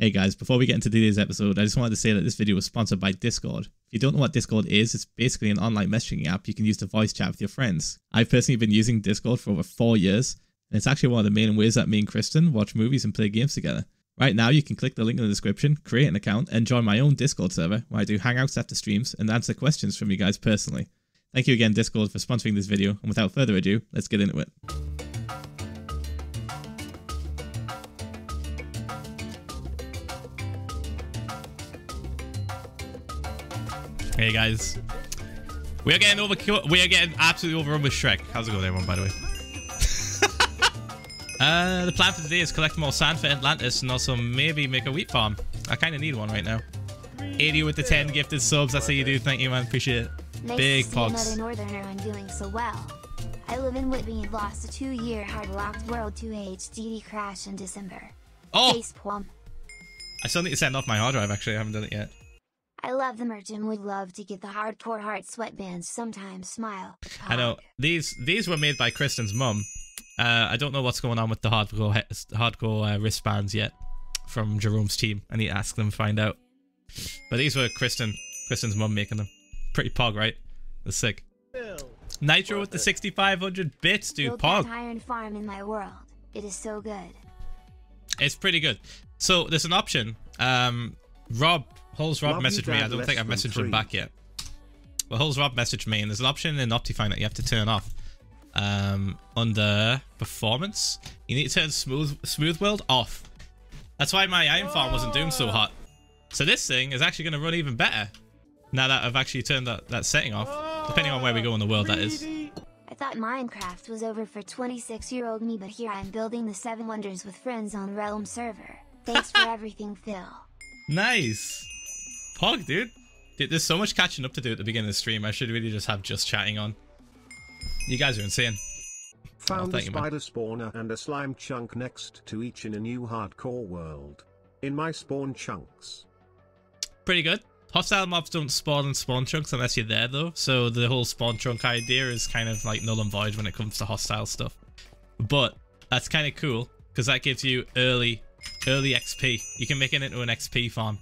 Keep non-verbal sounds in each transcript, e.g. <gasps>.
Hey guys, before we get into today's episode, I just wanted to say that this video was sponsored by Discord. If you don't know what Discord is, it's basically an online messaging app you can use to voice chat with your friends. I've personally been using Discord for over four years, and it's actually one of the main ways that me and Kristen watch movies and play games together. Right now, you can click the link in the description, create an account, and join my own Discord server where I do hangouts after streams and answer questions from you guys personally. Thank you again, Discord, for sponsoring this video, and without further ado, let's get into it. Hey guys, we are getting over. We are getting absolutely overrun with Shrek. How's it going, everyone? By the way. <laughs> uh, the plan for today is collect more sand for Atlantis and also maybe make a wheat farm. I kind of need one right now. 80 with the 10 gifted subs. That's how you do. Thank you, man. Appreciate it. Nice Big to see pogs. another northerner I'm doing so well. I live in Whitby and lost a two-year hard-locked World 2 HDD crash in December. Oh, Face plum. I still need to send off my hard drive. Actually, I haven't done it yet. I love the merch and would love to get the hardcore heart sweatbands sometimes smile. I know these these were made by Kristen's mum. Uh, I don't know what's going on with the hardcore hardcore uh, wristbands yet from Jerome's team. I need to ask them find out. But these were Kristen Kristen's mum making them. Pretty pog, right? That's sick. Nitro with the 6500 bits, dude. Built Pog. iron farm in my world. It is so good. It's pretty good. So there's an option. Um, Rob Holes Rob Love messaged me. I don't think I've than messaged him back yet. Well, Holes Rob messaged me, and there's an option in Optifine that you have to turn off. Um, under performance, you need to turn smooth smooth world off. That's why my iron farm wasn't doing so hot. So this thing is actually going to run even better now that I've actually turned that, that setting off. Depending on where we go in the world, that is. I thought Minecraft was over for 26-year-old me, but here I am building the Seven Wonders with friends on Realm server. Thanks for <laughs> everything, Phil. Nice. Pog, dude. Dude, there's so much catching up to do at the beginning of the stream. I should really just have just chatting on. You guys are insane. Found a thank you, spider spawner and a slime chunk next to each in a new hardcore world. In my spawn chunks. Pretty good. Hostile mobs don't spawn in spawn chunks unless you're there, though. So the whole spawn chunk idea is kind of like null and void when it comes to hostile stuff. But that's kind of cool because that gives you early, early XP. You can make it into an XP farm.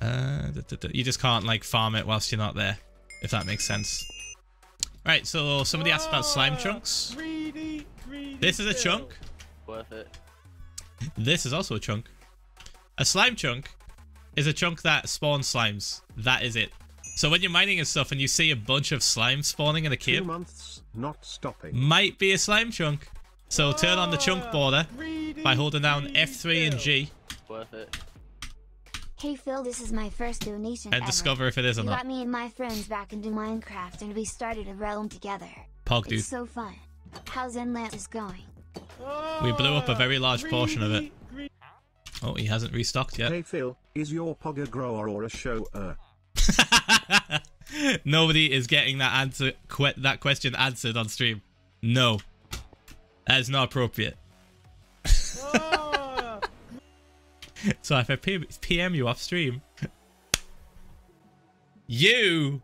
Uh, you just can't like farm it whilst you're not there, if that makes sense. Right. So somebody asked about slime chunks. This is a chunk. Worth it. This is also a chunk. A slime chunk is a chunk that spawns slimes. That is it. So when you're mining and stuff and you see a bunch of slime spawning in a Two cave, months, not stopping. might be a slime chunk. So turn on the chunk border by holding down F3 and G Worth it. Hey Phil, this is my first donation and ever. discover if it is or You not. got me and my friends back into Minecraft and we started a realm together. Pog, dude. It's so fun. How's Atlantis going? We blew up a very large portion of it. Oh, he hasn't restocked yet. Hey Phil, is your pog a grower or a shower? Uh? <laughs> Nobody is getting that answer que- that question answered on stream. No. That is not appropriate. Ah. <laughs> so if I PM you off stream, you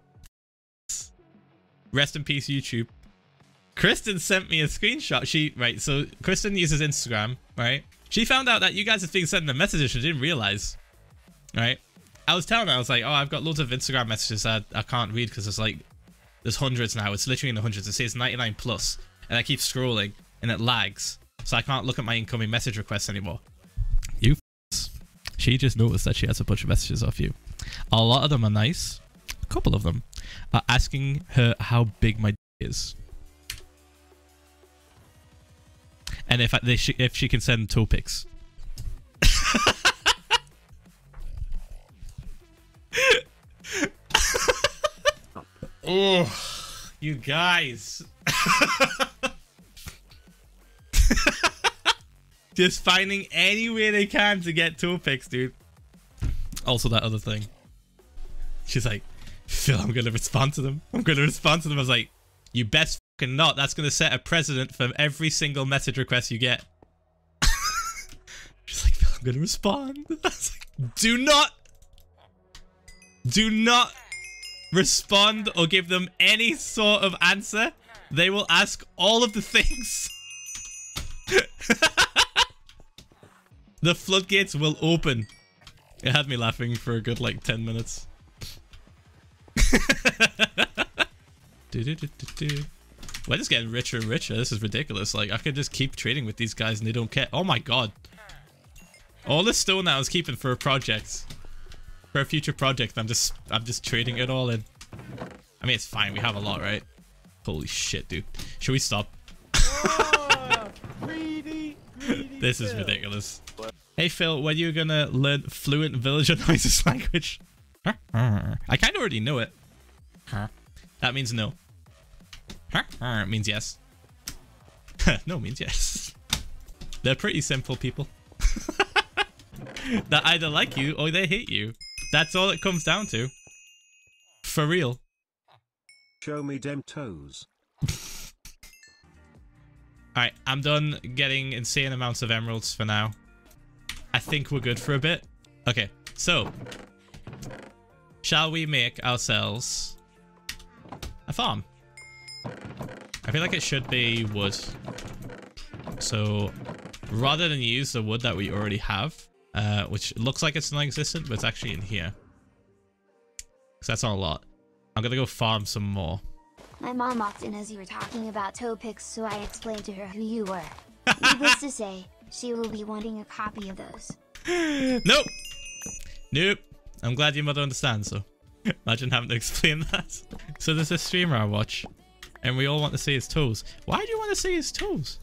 rest in peace YouTube. Kristen sent me a screenshot. She right, so Kristen uses Instagram, right? She found out that you guys have been sending a messages she didn't realize. Right? I was telling her, I was like, oh, I've got loads of Instagram messages that I can't read because it's like, there's hundreds now. It's literally in the hundreds. It says 99 plus, and I keep scrolling, and it lags, so I can't look at my incoming message requests anymore. You, f***s. she just noticed that she has a bunch of messages off you. A lot of them are nice. A couple of them are asking her how big my d- is, and if I, they sh- if she can send toe pics. <laughs> Oh, you guys. <laughs> <laughs> Just finding any way they can to get picks, dude. Also, that other thing. She's like, Phil, I'm going to respond to them. I'm going to respond to them. I was like, you best fucking not. That's going to set a precedent for every single message request you get. <laughs> She's like, Phil, I'm to respond. <laughs> I was like, do not. Do not respond or give them any sort of answer, they will ask all of the things. <laughs> the floodgates will open It had me laughing for a good like 10 minutes. do, do, do. We're just getting richer and richer. This is ridiculous. Like, I could just keep trading with these guys and they don't care. Oh my god. All this stone now is keeping for a project. For a future project. I'm just I'm just trading it all in. I mean, it's fine. We have a lot, right? Holy shit, dude. Should we stop? <laughs> Greedy, greedy This is ridiculous. Hey Phil, when are you gonna learn fluent villager <laughs> noises language? I kind of already know it. That means no. Huh? Means yes. <laughs> no means yes. They're pretty simple people. <laughs> that either like you or they hate you. That's all it comes down to. For real. Show me dem toes. Alright, I'm done getting insane amounts of emeralds for now. I think we're good for a bit. Okay, so. Shall we make ourselves a farm? I feel like it should be wood. So, rather than use the wood that we already have, uh, which looks like it's non-existent, but it's actually in here. Because that's not a lot. I'm gonna go farm some more. My mom walked in as you were talking about toe picks, so I explained to her who you were. <laughs> Needless to say, she will be wanting a copy of those. <gasps> nope. Nope. I'm glad your mother understands, so. <laughs> Imagine having to explain <laughs> that. So there's a streamer I watch, and we all want to see his toes. Why do you want to see his toes?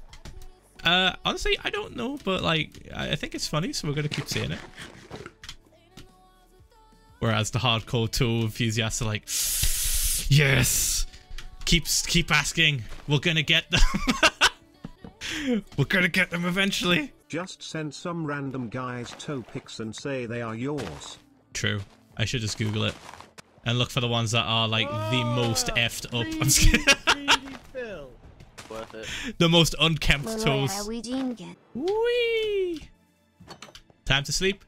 Uh, honestly, I don't know, but like, I I think it's funny, so we're gonna keep saying it. Whereas the hardcore toe enthusiasts are like, <sighs> yes, keep keep asking, we're gonna get them. <laughs> we're gonna get them eventually. Just send some random guy's toe pics and say they are yours. True. I should just Google it and look for the ones that are like the ah, most effed up. I'm just kidding. Greedy Phil. Worth it. <laughs> the most unkempt Leroy toes. Eugene again. Whee! Time to sleep.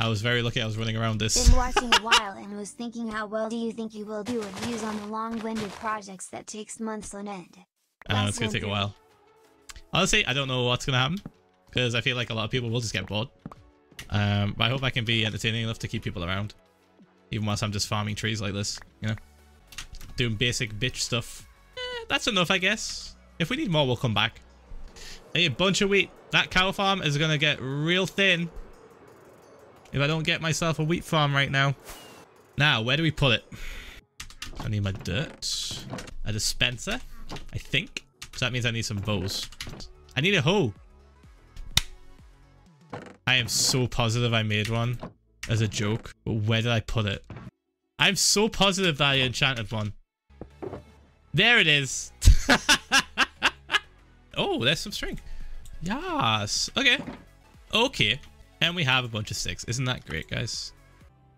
I was very lucky I was running around this. Been <laughs> watching a while and was thinking how well do you think you will do reviews on the long-winded projects that takes months on end? I know it's gonna take a while. Honestly, I don't know what's gonna happen because I feel like a lot of people will just get bored. Um, but I hope I can be entertaining enough to keep people around, even whilst I'm just farming trees like this. You know, doing basic bitch stuff. Eh, that's enough, I guess. If we need more, we'll come back. Hey, a bunch of wheat. That cow farm is gonna get real thin if I don't get myself a wheat farm right now. Now, where do we put it? I need my dirt. A dispenser, I think. So that means I need some bows. I need a hoe. I am so positive I made one as a joke. But where did I put it? I'm so positive that I enchanted one. There it is. <laughs> oh, there's some string. Yes. Okay. Okay. And we have a bunch of sticks. Isn't that great, guys?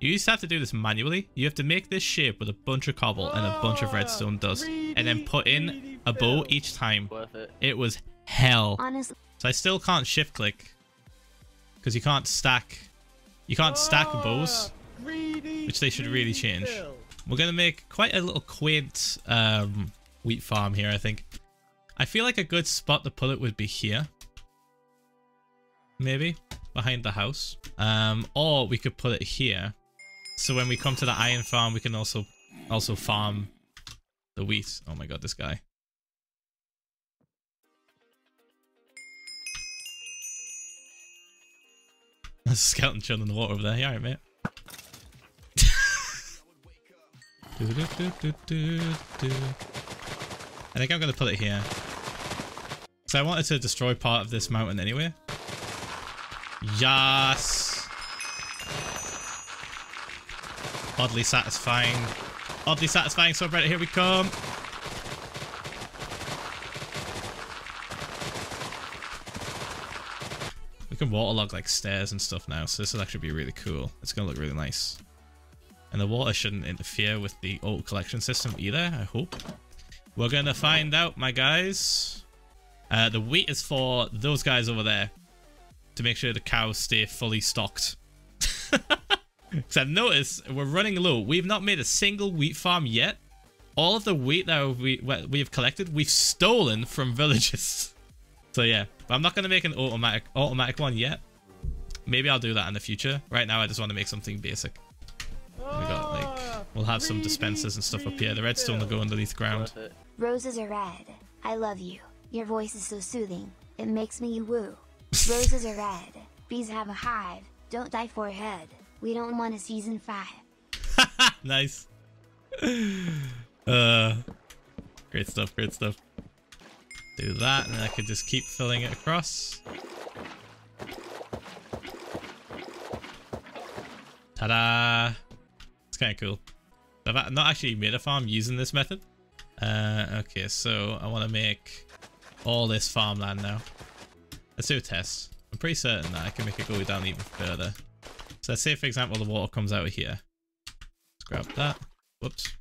You used to have to do this manually. You have to make this shape with a bunch of cobble and a bunch of redstone dust. And then put in a bow each time. Worth it. It was hell. Honestly, So I still can't shift click. Because you can't stack. You can't stack bows. Greedy, Which they should really change. Phil. We're going to make quite a little quaint um, wheat farm here, I think. I feel like a good spot to put it would be here. Maybe. Behind the house. Um, or we could put it here. So when we come to the iron farm, we can also also farm the wheat. Oh my god, this guy. <laughs> There's a skeleton chilling in the water over there. Alright, mate. <laughs> I think I'm going to put it here. So I wanted to destroy part of this mountain anyway. Yes! Oddly satisfying. Oddly satisfying subreddit, here we come! We can waterlog like stairs and stuff now, so this will actually be really cool. It's to look really nice. And the water shouldn't interfere with the auto collection system either, I hope. We're to find out, my guys. Uh, the wheat is for those guys over there. To make sure the cows stay fully stocked. <laughs> Because I've noticed we're running low. We've not made a single wheat farm yet. All of the wheat that we, we have collected, we've stolen from <laughs> villages. So yeah, but I'm not going to make an automatic automatic one yet. maybe I'll do that in the future. Right now, I just want to make something basic. We got like Ah, we'll have some dispensers and stuff up here. The redstone will go underneath ground. Roses are red. I love you. Your voice is so soothing. It makes me woo. Roses are red. Bees have a hive. Don't die for a head. We don't want a season 5. <laughs> nice. Uh, great stuff. Great stuff. Do that, and I could just keep filling it across. Ta-da! It's kind of cool. I've not actually made a farm using this method. Uh, okay, so I want to make all this farmland now. Let's do a test. I'm pretty certain that I can make it go down even further. So let's say, for example, the water comes out of here. Let's grab that. Whoops.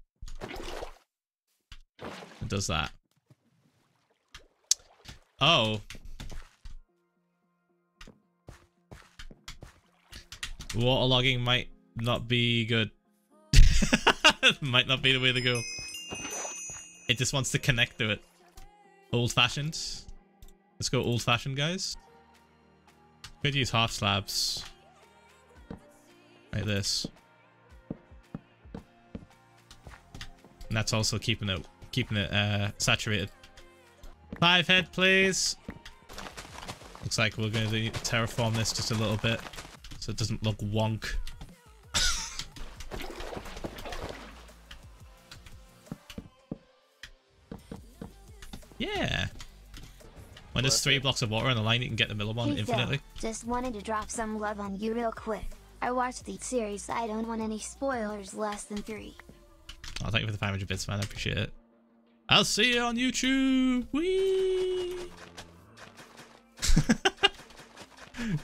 It does that. Oh. Water logging might not be good. <laughs> might not be the way to go. It just wants to connect to it. Old fashioned. Let's go old fashioned, guys. Could use half slabs. Like this. And that's also keeping it keeping it uh, saturated. Five head, please. Looks like we're going to terraform this just a little bit so it doesn't look wonk. When there's three blocks of water on the line, you can get the middle one Hey Phil, infinitely. just wanted to drop some love on you real quick. I watched the series. I don't want any spoilers less than 3. Oh, thank you for the 500 bits, man. I appreciate it. I'll see you on YouTube. Whee!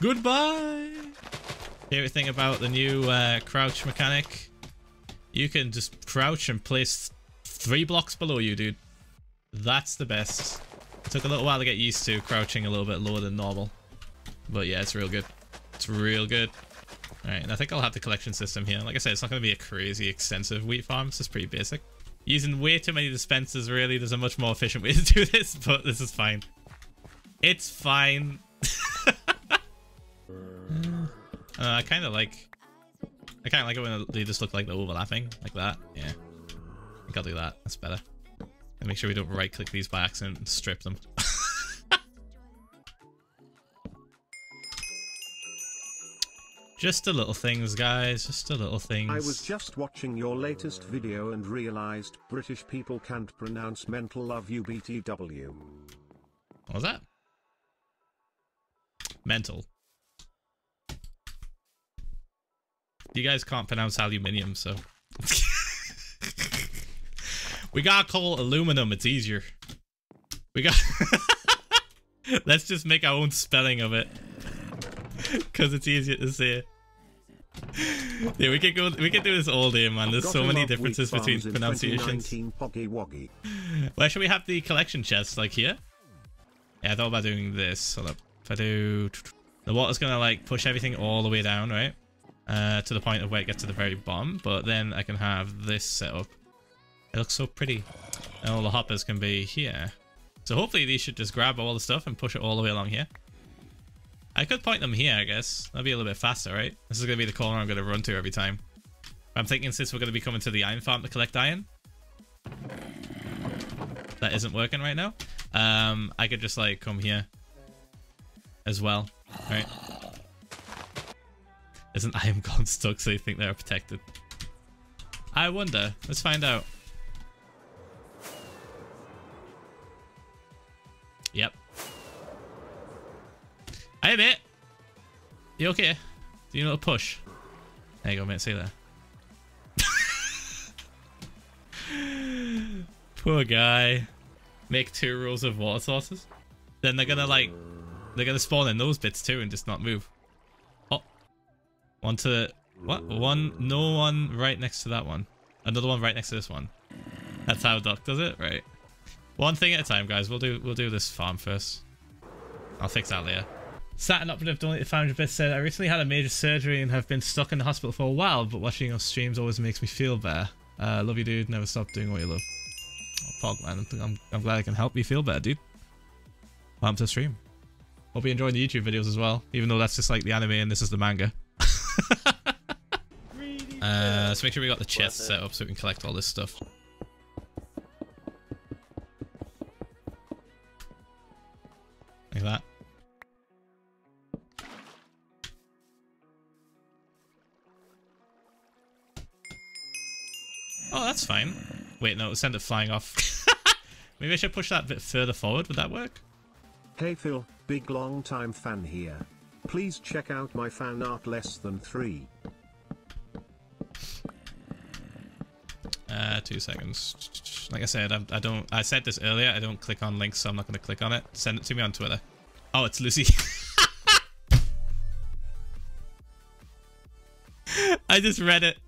<laughs> Goodbye. Favorite thing about the new uh, crouch mechanic? You can just crouch and place three blocks below you, dude. That's the best. Took a little while to get used to crouching a little bit lower than normal. But yeah, it's real good. It's real good. Alright, and I think I'll have the collection system here. Like I said, it's not going to be a crazy extensive wheat farm. It's just pretty basic. Using way too many dispensers, really. There's a much more efficient way <laughs> to do this, but this is fine. It's fine. <laughs> Uh, I kind of like... I kind of like it when they just look like they're overlapping, like that. Yeah. I think I'll do that. That's better. And make sure we don't right-click these by accident and strip them. <laughs> Just the little things, guys. Just the little things. I was just watching your latest video and realized British people can't pronounce mental love UBTW. What was that? Mental. You guys can't pronounce aluminium, so. We gotta call aluminum, it's easier. We got. <laughs> Let's just make our own spelling of it. <laughs> Because it's easier to say. Yeah, we could go. We could do this all day, man. There's so many differences between pronunciations. 2019 Poggy Woggy. Where should we have the collection chests? Like here? Yeah, I thought about doing this. Hold up. If I do... The water's gonna like push everything all the way down, right? Uh, to the point of where it gets to the very bottom. But then I can have this set up. It looks so pretty. And all the hoppers can be here. So hopefully these should just grab all the stuff and push it all the way along here. I could point them here, I guess. That'd be a little bit faster, right? This is gonna be the corner I'm gonna run to every time. I'm thinking since we're gonna be coming to the iron farm to collect iron, that isn't working right now. Um, I could just like come here as well, right? Isn't <laughs> iron golem stuck so you think they're protected? I wonder. Let's find out. Yep. Hey mate. You okay? Do you know to push? There you go, mate. See you there. <laughs> Poor guy. Make two rows of water sources. Then they're gonna like, they're gonna spawn in those bits too and just not move. Oh, one to what? One, no one right next to that one. Another one right next to this one. That's how Duck does it, right? One thing at a time, guys. We'll do we'll do this farm first. I'll fix that later. Saturn Operative donated 500 bits said, I recently had a major surgery and have been stuck in the hospital for a while, but watching your streams always makes me feel better. Uh, love you, dude. Never stop doing what you love. Oh, Pog, man. I'm, I'm, I'm glad I can help you feel better, dude. Welcome to the stream. Hope you're enjoying the YouTube videos as well, even though that's just like the anime and this is the manga. <laughs> Uh, let's make sure we got the chest set up so we can collect all this stuff. Like that. Oh, that's fine. Wait, no, send it flying off. <laughs> Maybe I should push that a bit further forward. Would that work? Hey Phil, big long time fan here. Please check out my fan art less than 3. Uh, two seconds. Like I said, I, I don't. I said this earlier. I don't click on links, so I'm not going to click on it. Send it to me on Twitter. Oh, it's Lucy. <laughs> I just read it.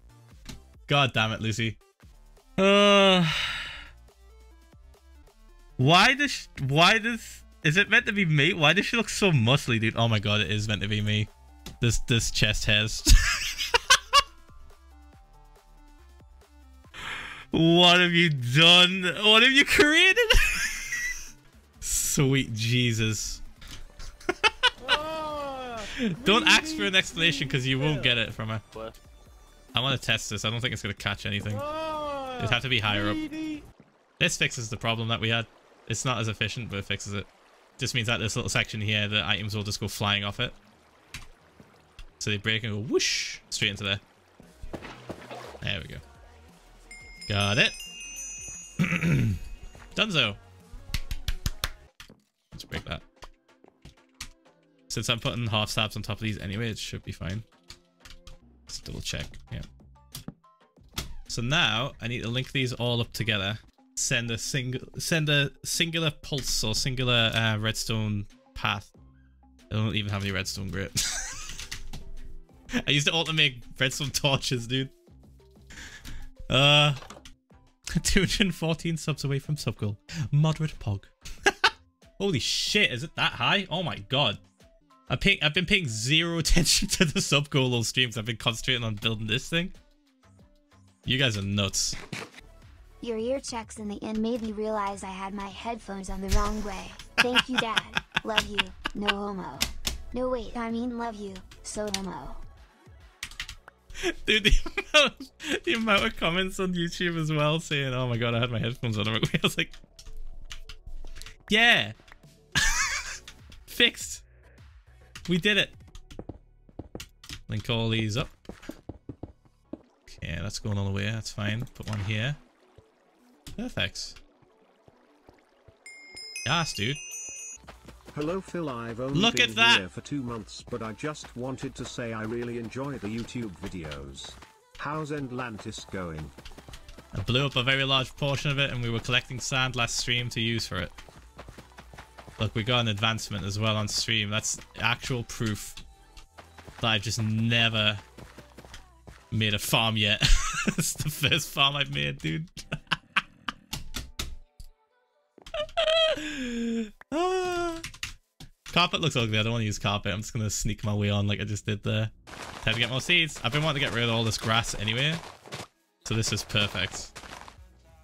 God damn it, Lucy. Uh, why does why does is it meant to be me? Why does she look so muscly, dude? Oh my god, it is meant to be me. This this chest hairs. <laughs> What have you done? What have you created? <laughs> Sweet Jesus. <laughs> Don't ask for an explanation because you won't get it from her. I want to test this. I don't think it's going to catch anything. It'd have to be higher up. This fixes the problem that we had. It's not as efficient, but it fixes it. Just means that this little section here, the items will just go flying off it. So they break and go whoosh straight into there. There we go. Got it. <clears throat> Dunzo. Let's break that. Since I'm putting half slabs on top of these anyway, it should be fine. Let's double check. Yeah. So now I need to link these all up together. Send a single, send a singular pulse or singular uh, redstone path. I don't even have any redstone grit. <laughs> I used to make redstone torches, dude. Uh, <laughs> 214 subs away from sub goal. Moderate pog. <laughs> Holy shit, is it that high? Oh my god. I pay, I've been paying zero <laughs> attention to the sub goal on streams. I've been concentrating on building this thing. You guys are nuts. Your ear checks in the end made me realize I had my headphones on the wrong way. Thank you, Dad. love you. No homo. No, wait, I mean love you. So homo. Dude, the amount, the amount of comments on YouTube as well saying, oh my god, I had my headphones on. <laughs> I was like, yeah. <laughs> Fixed. We did it. Link all these up. Okay, that's going all the way. That's fine. Put one here. Perfect. Yes, dude. Hello Phil, I've only Look been at that! here for two months but I just wanted to say I really enjoy the YouTube videos. How's Atlantis going? I blew up a very large portion of it and we were collecting sand last stream to use for it. Look, we got an advancement as well on stream. That's actual proof that I've just never made a farm yet. <laughs> it's the first farm I've made, dude. <laughs> Ah. Carpet looks ugly. I don't want to use carpet. I'm just going to sneak my way on like I just did there. Time to get more seeds. I've been wanting to get rid of all this grass anyway. So this is perfect.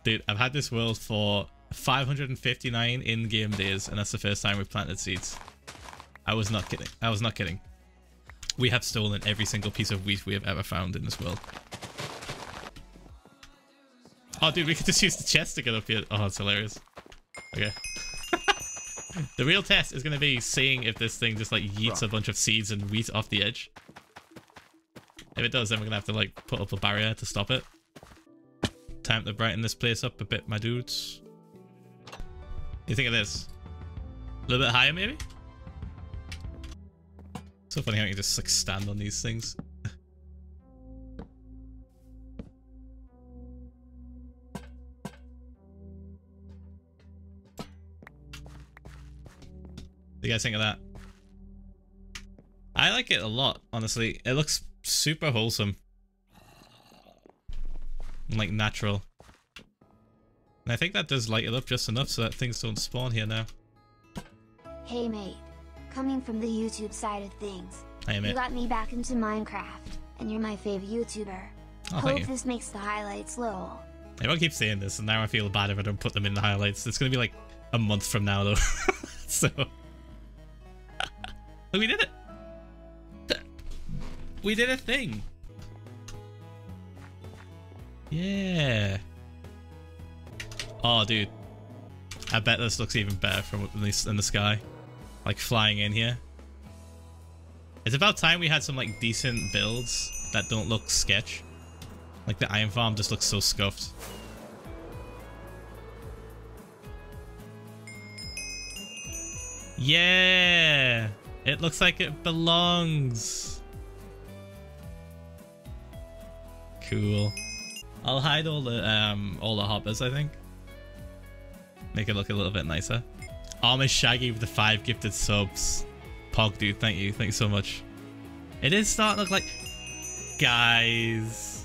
Dude, I've had this world for 559 in-game days, and that's the first time we've planted seeds. I was not kidding. I was not kidding. We have stolen every single piece of wheat we have ever found in this world. Oh, dude, we could just use the chest to get up here. Oh, it's hilarious. Okay. The real test is going to be seeing if this thing just, like, yeets a bunch of seeds and wheat off the edge. If it does, then we're going to have to, like, put up a barrier to stop it. Time to brighten this place up a bit, my dudes. What do you think of this? A little bit higher, maybe? So funny how you just like stand on these things. Do you guys think of that? I like it a lot, honestly. It looks super wholesome. And, like natural. And I think that does light it up just enough so that things don't spawn here now. Hey mate. Coming from the YouTube side of things, I am you got me back into Minecraft, and you're my favorite YouTuber. Oh, Hope you. this makes the highlights lol. Everyone keeps saying this, and now I feel bad if I don't put them in the highlights. It's gonna be like a month from now, though. <laughs> so we did it. We did a thing. Yeah. Oh, dude. I bet this looks even better from the, in the sky. Like flying in here. It's about time we had some like decent builds that don't look sketch. Like the iron farm just looks so scuffed. Yeah! It looks like it belongs. Cool. I'll hide all the um all the hoppers, I think. Make it look a little bit nicer. Amish Shaggy with the five gifted subs. Pog dude, thank you. Thanks so much. It is starting to look like guys.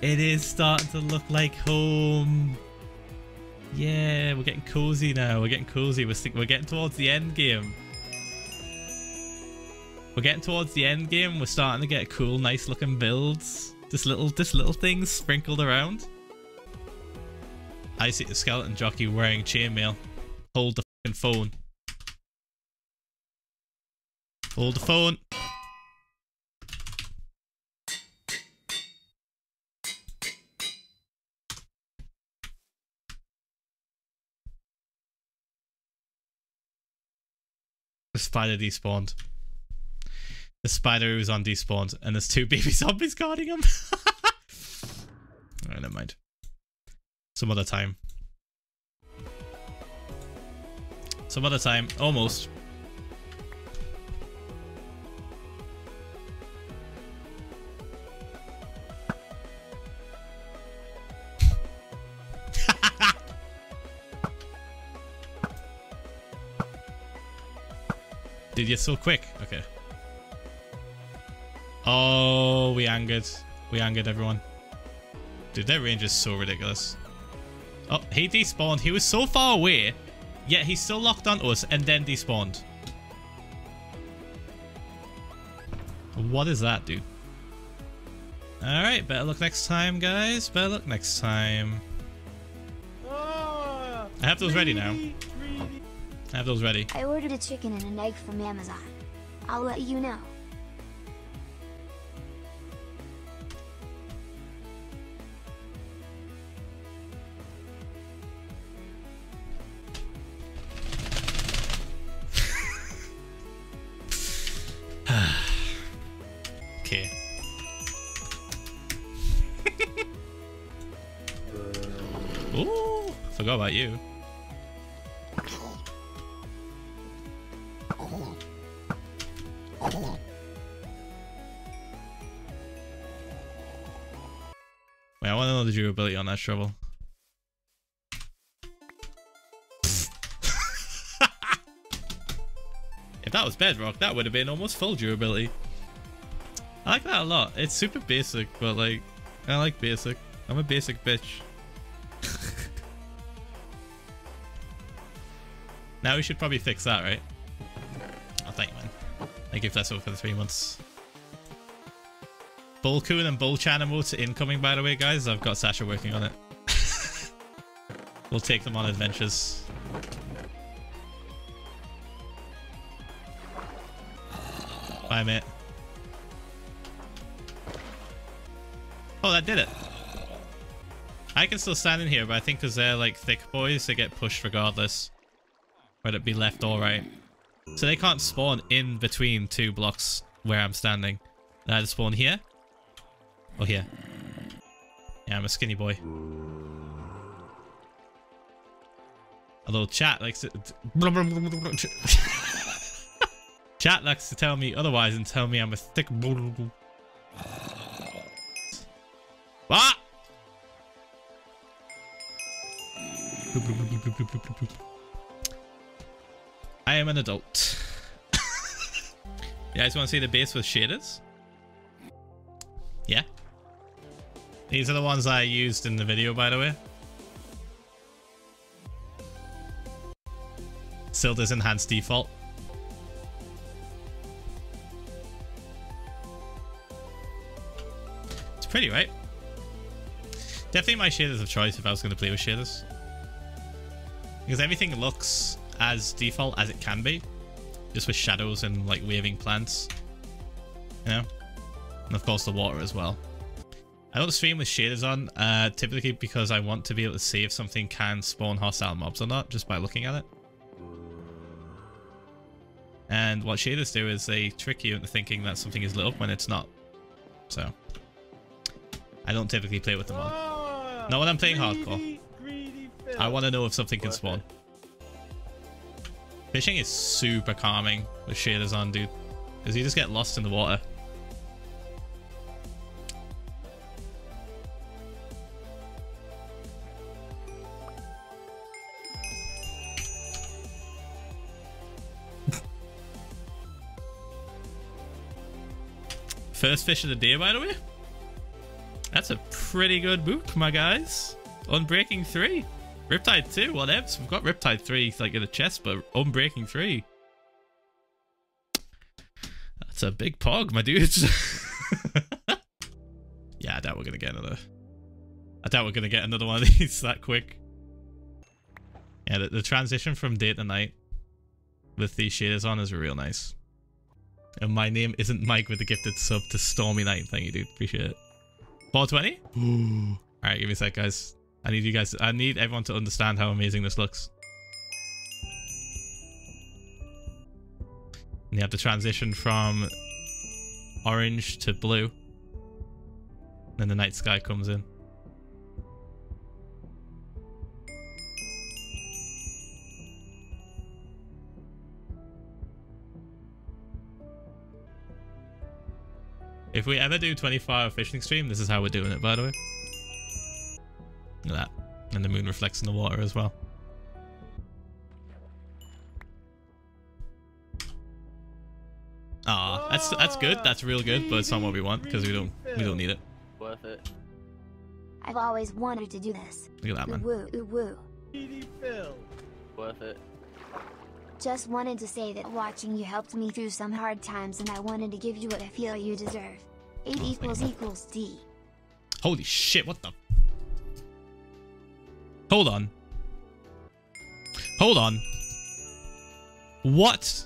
It is starting to look like home. Yeah, we're getting cozy now. We're getting cozy. We're, we're getting towards the end game. We're getting towards the end game. We're starting to get cool, nice looking builds. Just little, just little things sprinkled around. I see the skeleton jockey wearing chainmail. Hold the fucking phone. Hold the phone. Spider despawned. The spider who's on despawned, and there's two <laughs> baby zombies guarding him. Alright, never mind. Some other time. Some other time. Almost. <laughs> Dude, you're so quick. Okay. Oh, we angered. We angered everyone. Dude, their range is so ridiculous. Oh, he despawned. He was so far away, yet he's still locked onto us and then despawned. What is that, dude? Alright, better look next time, guys. Better look next time. Oh, I have those ready now. I have those ready. I ordered a chicken and an egg from Amazon. I'll let you know. Durability on that shovel. <laughs> if that was bedrock, that would have been almost full durability. I like that a lot. It's super basic, but like, I like basic. I'm a basic bitch. <laughs> now we should probably fix that, right? Oh, thank you, man. Thank you that for the three months. Bullcoon and Bullchan emotes are incoming, by the way, guys. I've got Sasha working on it. <laughs> we'll take them on adventures. Bye, mate. Oh, that did it. I can still stand in here, but I think because they're like thick boys, they get pushed regardless. Whether it be left or right. So they can't spawn in between two blocks where I'm standing. They either spawn here or here. Yeah, I'm a skinny boy. Although chat likes to... <laughs> chat likes to tell me otherwise and tell me I'm a thick... Ah! I am an adult. <laughs> you guys want to see the base with shaders? These are the ones I used in the video, by the way. Sildur's Enhanced Default. It's pretty, right? Definitely my shaders of choice if I was going to play with shaders. Because everything looks as default as it can be. just with shadows and like waving plants. You know? And of course the water as well. I don't stream with shaders on, uh, typically because I want to be able to see if something can spawn hostile mobs or not, just by looking at it. And what shaders do is they trick you into thinking that something is lit up when it's not. So, I don't typically play with them on. Ah, Not when I'm playing greedy, hardcore. Greedy I want to know if something can spawn. it. Fishing is super calming with shaders on, dude. Because you just get lost in the water. First fish of the day, by the way. That's a pretty good book, my guys. Unbreaking 3. Riptide 2, whatevs. We've got Riptide 3 like in the chest, but Unbreaking 3. That's a big pog, my dudes. <laughs> yeah, I doubt we're gonna get another. I doubt we're gonna get another one of these that quick. Yeah, the, the transition from day to night with these shaders on is real nice. And my name isn't Mike with the gifted sub to Stormy Night. Thank you, dude. Appreciate it. 420? <gasps> Alright, give me a sec, guys. I need you guys. I need everyone to understand how amazing this looks. And you have to transition from orange to blue. Then the night sky comes in. If we ever do 25 hour fishing stream, this is how we're doing it, by the way. Look at that. And the moon reflects in the water as well. Ah, that's that's good. That's real good, but it's not what we want because we don't we don't need it. Worth it. I've always wanted to do this. Look at that, Ooh man. woo, ooh woo. Greedy Phil. Worth it. Just wanted to say that watching you helped me through some hard times and I wanted to give you what I feel you deserve. 8 equals equals D. Holy shit! What the? Hold on. Hold on. What?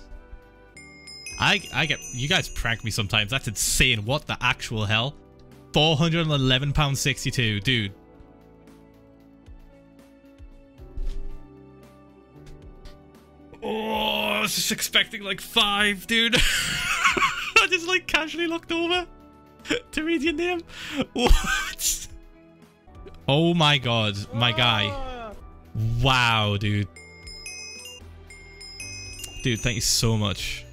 I I get you guys prank me sometimes. That's insane. What the actual hell? Four hundred and eleven pound sixty two, dude. Was just expecting like five, dude. <laughs> I just like casually looked over <laughs> to read your name. What? Oh my god, my guy. Wow, dude. Dude, thank you so much.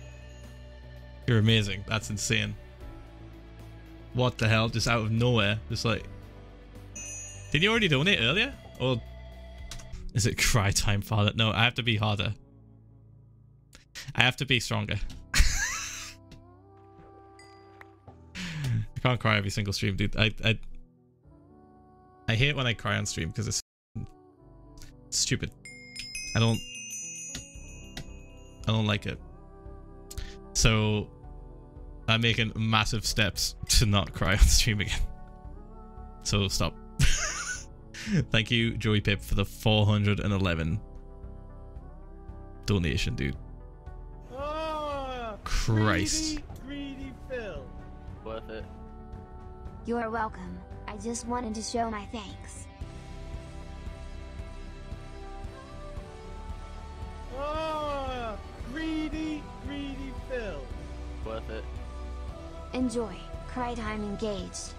You're amazing. That's insane. What the hell? Just out of nowhere. Just like. Did you already donate earlier? Or is it cry time, father? No, I have to be harder. I have to be stronger. I can't cry every single stream, dude. I I I hate when I cry on stream because it's stupid. I don't I don't like it. So I'm making massive steps <laughs> to not cry on stream again. So stop. <laughs> Thank you, Joey Pip, for the 411 donation, dude. Christ. Greedy, greedy Phil. Worth it. You're welcome. I just wanted to show my thanks. Ah, greedy, greedy Phil. Worth it. Enjoy. Cry time engaged.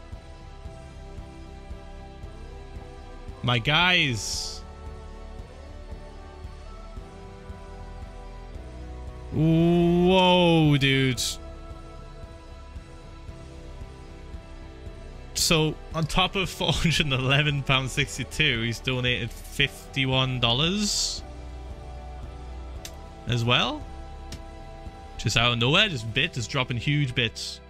My guys. Whoa, dude. So, on top of <laughs> £411.62, he's donated $51 as well. Just out of nowhere, just bit, just dropping huge bits.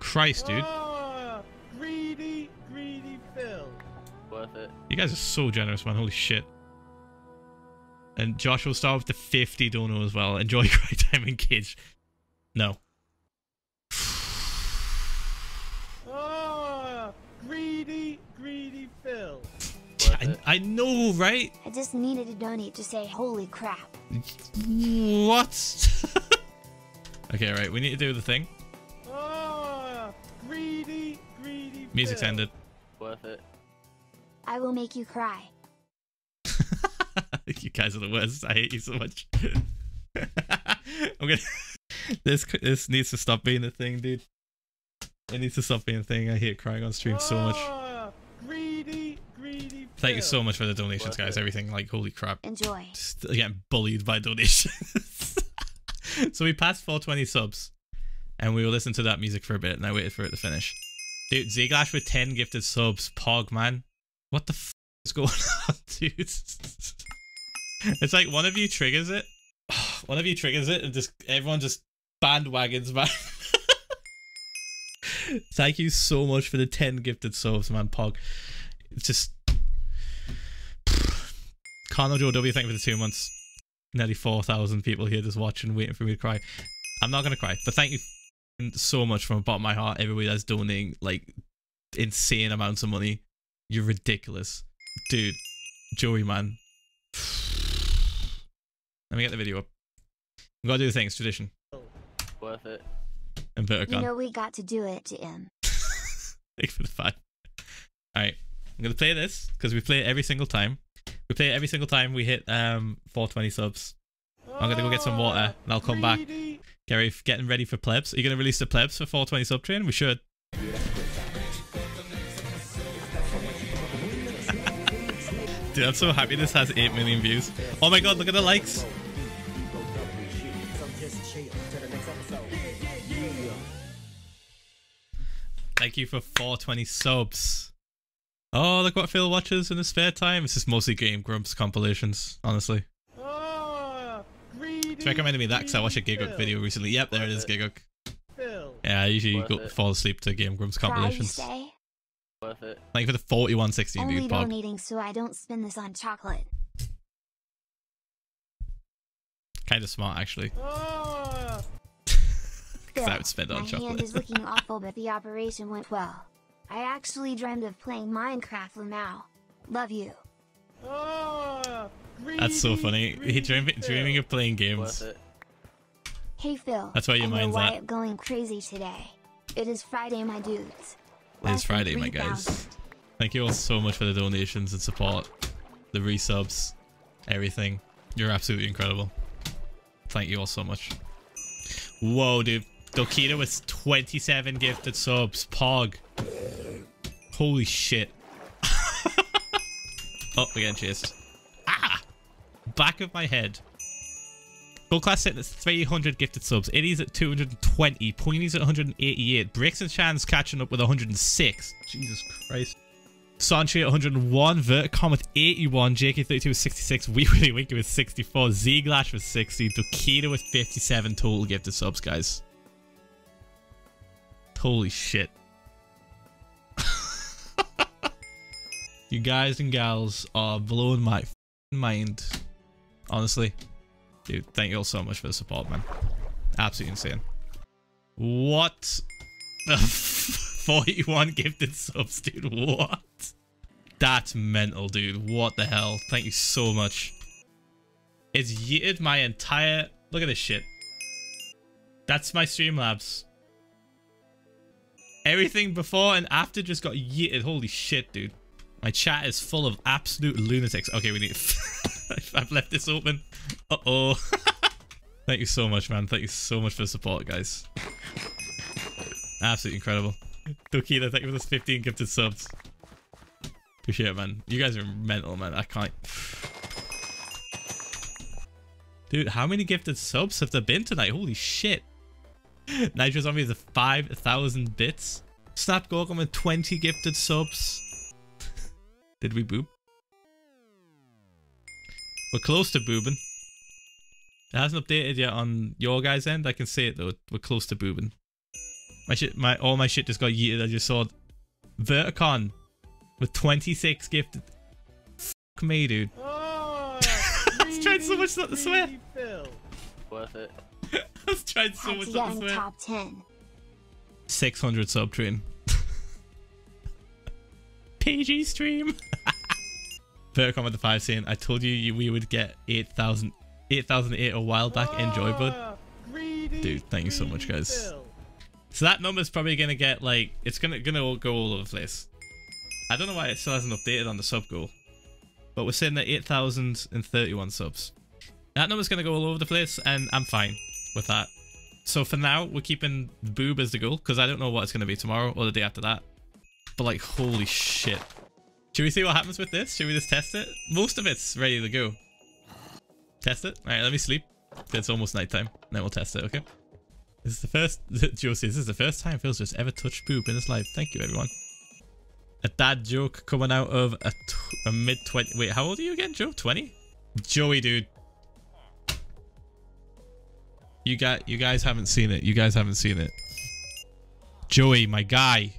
Christ, dude. Ah, greedy, greedy Phil. Worth it. You guys are so generous, man. Holy shit. And Josh will start with the 50 dono as well. Enjoy <laughs> Cry Time Engage. No. Ah, greedy, greedy Phil. I. I know, right? I just needed to donate to say holy crap. What? <laughs> okay, right. We need to do the thing. Oh, greedy, greedy Music's Phil. ended. Worth it. I will make you cry. You guys are the worst. I hate you so much. <laughs> I'm gonna. <laughs> This this needs to stop being a thing, dude. It needs to stop being a thing. I hate crying on stream so much. Oh, greedy, greedy Thank you so much for the donations, Worth guys. it. Everything like holy crap. Enjoy. Still uh, getting bullied by donations. <laughs> so we passed 420 subs, and we will listen to that music for a bit, and I waited for it to finish. Dude, Ziglash with 10 gifted subs. Pog, man. What the f is going on, dude? <laughs> It's like one of you triggers it. <sighs> One of you triggers it, and just everyone just bandwagons, man. <laughs> Thank you so much for the 10 gifted subs, man, Pog. It's just. <sighs> Joe W, thank you for the two months. Nearly 4,000 people here just watching, waiting for me to cry. I'm not going to cry, but thank you so much from the bottom of my heart, everybody that's donating like insane amounts of money. You're ridiculous. Dude, Joey, man. Let me get the video up. I'm going to do the thing, it's tradition. Worth it. And You know we got to do it to him. <laughs> Thanks for the five. Alright. I'm gonna play this because we play it every single time. We play it every single time we hit um 420 subs. I'm gonna go get some water, and I'll come back. Gary, getting ready for plebs. Are you gonna release the plebs for 420 sub train? We should. Dude, I'm so happy this has 8 million views. Oh my god, look at the likes. Thank you for 420 subs. Oh, look what Phil watches in his spare time. It's just mostly Game Grumps compilations, honestly. Oh, greedy, It's recommended me that because I watched a greedy Gigguk video recently. Yep, there it is, Gigguk. Yeah, I usually go fall asleep to Game Grumps Cry, you compilations. Say? Worth it. Thank you for the 4116, Only dude, Pog. donating so I don't spend this on chocolate. Kind of smart, actually. Ah. <laughs> Because I Phil, would spend it my on hand chocolate. is looking <laughs> awful, but the operation went well. I actually dreamed of playing Minecraft for now. Love you. oh, greedy, That's so funny. He greedy dream, Phil. dreaming of playing games. Hey Phil. That's why your I know mind's why at. it going crazy today. It is Friday, my dudes. It is Friday, my guys. Thank you all so much for the donations and support, the resubs, everything. You're absolutely incredible. Thank you all so much. Whoa, dude. Dokita with 27 gifted subs. Pog. Holy shit. <laughs> oh, we're getting chased. Ah! Back of my head. Gold class sitting at 300 gifted subs. Iddy's at 220. Pointy's at 188. Bricks and Chan's catching up with 106. Jesus Christ. Sanchi at 101. Verticom with 81. JK32 with 66. <laughs> Wee Willy Winky with 64. Zglash with 60. Dokita with 57 total gifted subs, guys. Holy shit. <laughs> you guys and gals are blowing my mind. Honestly. Dude, thank you all so much for the support, man. Absolutely insane. What? <laughs> 41 gifted subs, dude. What? That's mental, dude. What the hell? Thank you so much. It's yeeted my entire... Look at this shit. That's my Streamlabs. Everything before and after just got yeeted. Holy shit, dude. My chat is full of absolute lunatics. Okay, we need... <laughs> I've left this open. Uh-oh. <laughs> Thank you so much, man. Thank you so much for the support, guys. Absolutely incredible. Dokita, thank you for those 15 gifted subs. Appreciate it, man. You guys are mental, man. I can't... Dude, how many gifted subs have there been tonight? Holy shit. Nitro Zombie is a 5,000 bits. Snap Gorgon with 20 gifted subs. Did we boob? We're close to boobing. It hasn't updated yet on your guys' end. I can see it though. We're close to boobing. My shit, my all my shit just got yeeted. I just saw Verticon with 26 gifted. Fuck me, dude. Oh, <laughs> I was trying so much not to swear. <laughs> greedy Worth it. <laughs> I was trying so Had much to not get to in swear. top 10. 600 sub train. PG stream. Verticon with the 5 saying, I told you, you we would get 8,000 8008 a while back. Enjoy, bud. Ah, Dude, thank you so much, guys. So that number's probably gonna get like it's gonna gonna go all over the place. I don't know why it still hasn't updated on the sub goal, but we're sitting at 8,031 subs. That number's gonna go all over the place, and I'm fine with that. So for now, we're keeping boob as the goal because I don't know what it's gonna be tomorrow or the day after that. But like, holy shit! Should we see what happens with this? Should we just test it? Most of it's ready to go. Test it. All right, let me sleep. It's almost nighttime. Then we'll test it. Okay. This is the first, <laughs> Joe says, this is the first time Phil's just ever touched poop in his life. Thank you, everyone. A dad joke coming out of a, a mid 20. Wait, how old are you again, Joe? 20? Joey, dude. You got, you guys haven't seen it. You guys haven't seen it. Joey, my guy.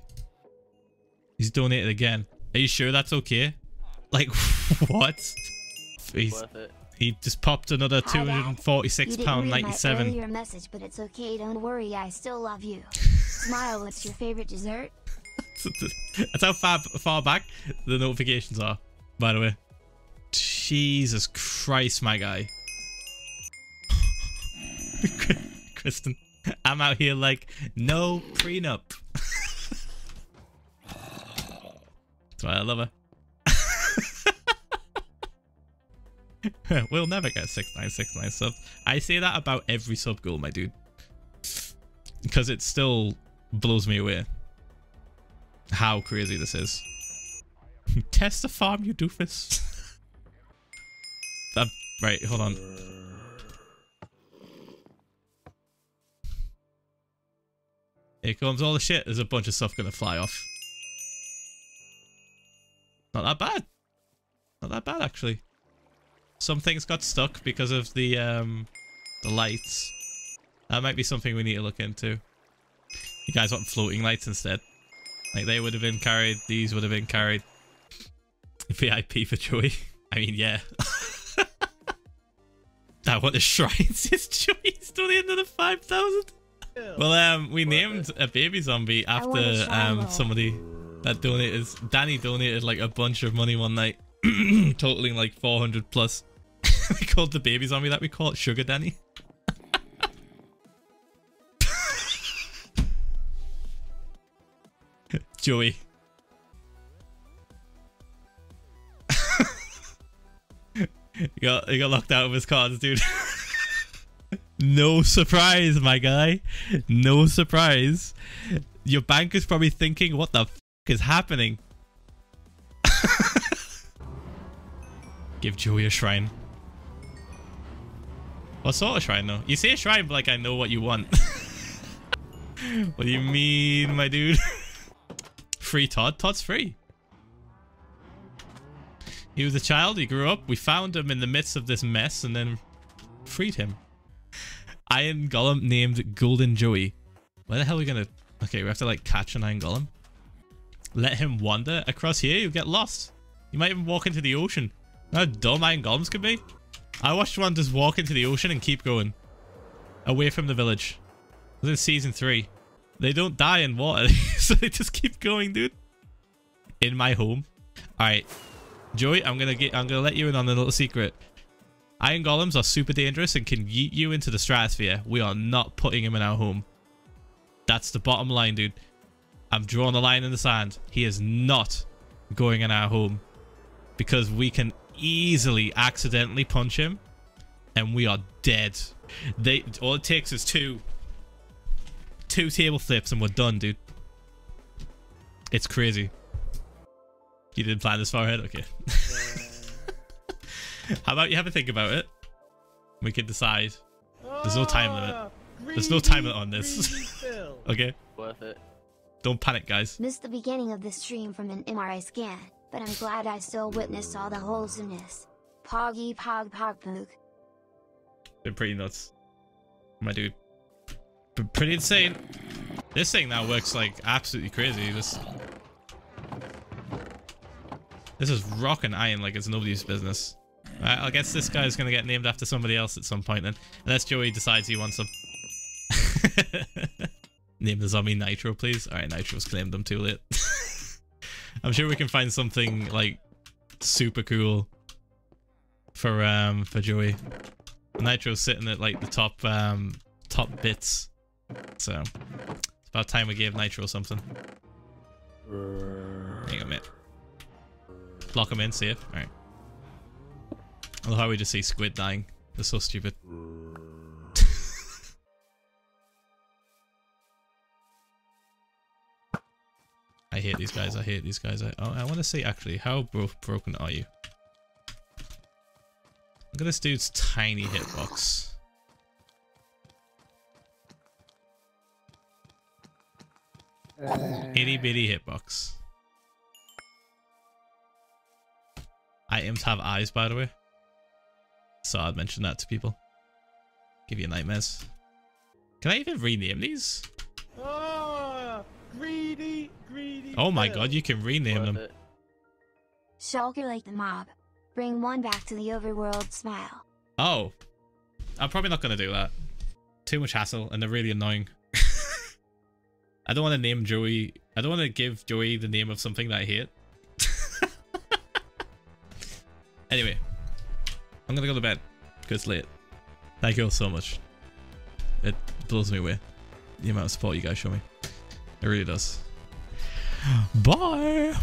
He's donated again. Are you sure that's okay? Like, <laughs> what? He's. He just popped another two hundred forty-six You didn't pound ninety-seven. earlier message, but it's okay. Don't worry. I still love you. <laughs> Smile. What's your favorite dessert? <laughs> That's how far far back the notifications are. By the way, Jesus Christ, my guy, <laughs> Kristen, I'm out here like no prenup. That's why I love her. <laughs> we'll never get 6969 subs. I say that about every sub goal, my dude. Because it still blows me away how crazy this is. <laughs> Test the farm, you doofus. that, <laughs> um, right, hold on. Here comes all the shit. There's a bunch of stuff gonna fly off. Not that bad. Not that bad, actually. Some things got stuck because of the um, the lights. That might be something we need to look into. You guys want floating lights instead? Like they would have been carried. These would have been carried. <laughs> VIP for Joey. <laughs> I mean, yeah. <laughs> that what the shrines is Joey's to the end of the five thousand. Well, um, we Worth named a baby zombie after um somebody that donated. Danny donated like a bunch of money one night, <clears throat> totaling like four hundred plus. <laughs> we called the baby zombie that we call it Sugar Danny. <laughs> Joey. <laughs> he got he got locked out of his cards, dude. no surprise, my guy. No surprise. Your bank is probably thinking, "What the f- is happening?" Give Joey a shrine. What sort of shrine, though? You say shrine, but like I know what you want. <laughs> what do you mean, my dude? <laughs> free Todd? Todd's free. He was a child, he grew up, we found him in the midst of this mess and then freed him. Iron Golem named Golden Joey. Where the hell are we gonna... Okay, we have to like catch an Iron Golem. Let him wander across here, you'll get lost. You might even walk into the ocean. How dumb Iron Golems could be. I watched one just walk into the ocean and keep going. Away from the village. It was in season 3. They don't die in water, <laughs> so they just keep going, dude. In my home. Alright. Joey, I'm gonna get I'm gonna let you in on a little secret. Iron golems are super dangerous and can yeet you into the stratosphere. We are not putting him in our home. That's the bottom line, dude. I'm drawing a line in the sand. He is not going in our home. Because we can easily accidentally punch him and we are dead. They all it takes is two two table flips and we're done, dude. It's crazy. You didn't plan this far ahead? Okay. <laughs> How about you have a think about it? We can decide. There's no time limit. Ah, There's no time limit on this. <laughs> Okay? Worth it. Don't panic, guys. Missed the beginning of the stream from an MRI scan, but I'm glad I still witnessed all the wholesomeness. Poggy pog pog poog. Been pretty nuts. My dude. P- pretty insane. This thing now works like absolutely crazy. This This is rock and iron like it's nobody's business. Right, I guess this guy's gonna get named after somebody else at some point then. Unless Joey decides he wants them. <laughs> Name the zombie Nitro, please. Alright, Nitro's claimed them too late. <laughs> I'm sure we can find something like super cool for um for Joey. Nitro's sitting at like the top um top bits. So it's about time we gave Nitro something. Hang on, mate. Lock him in, safe. Alright. I love how we just see Squid dying. They're so stupid. I hate these guys. I hate these guys. I, oh, I want to see actually, how bro broken are you? Look at this dude's tiny hitbox. Itty bitty hitbox. Items have eyes, by the way. So I'd mention that to people. Give you nightmares. Can I even rename these? Greedy, greedy. Oh my god, you can rename Worth them. it. Shulker like the mob. Bring one back to the overworld smile. Oh. I'm probably not going to do that. Too much hassle and they're really annoying. <laughs> I don't want to name Joey. I don't want to give Joey the name of something that I hate. <laughs> anyway, I'm going to go to bed because it's late. Thank you all so much. It blows me away. The amount of support you guys show me. It really does. Bye.